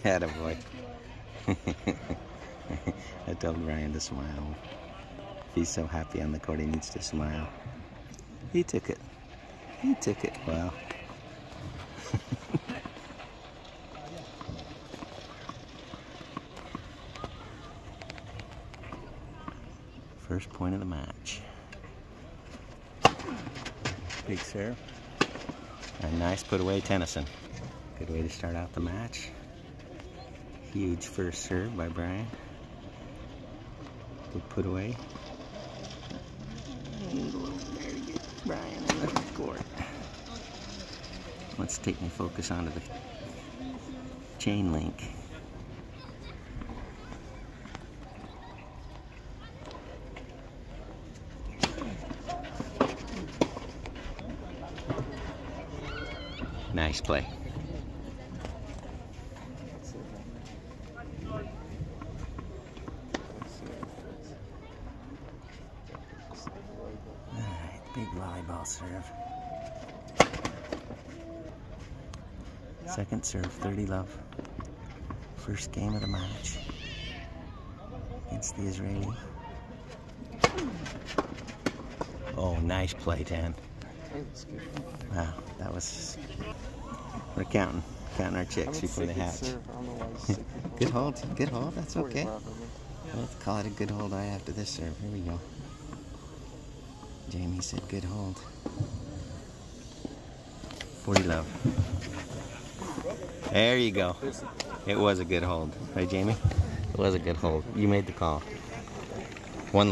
Attaboy. I told Ryan to smile. If he's so happy on the court, he needs to smile. He took it. He took it well. First point of the match. Big serve. And nice put away Tennyson. Good way to start out the match. Huge first serve by Brian. Good put away. And there to get Brian court. Let's take my focus onto the chain link. Nice play. Big volleyball serve. Second serve, 30 love. First game of the match against the Israeli. Oh, nice play, Dan. Wow, that was. We're counting, counting our chicks before they hatch. Good hold, good hold. That's okay. Let's call it a good hold right after this serve. Here we go. Jamie said good hold. 40 love. There you go. It was a good hold. Right, Jamie? It was a good hold. You made the call. One love.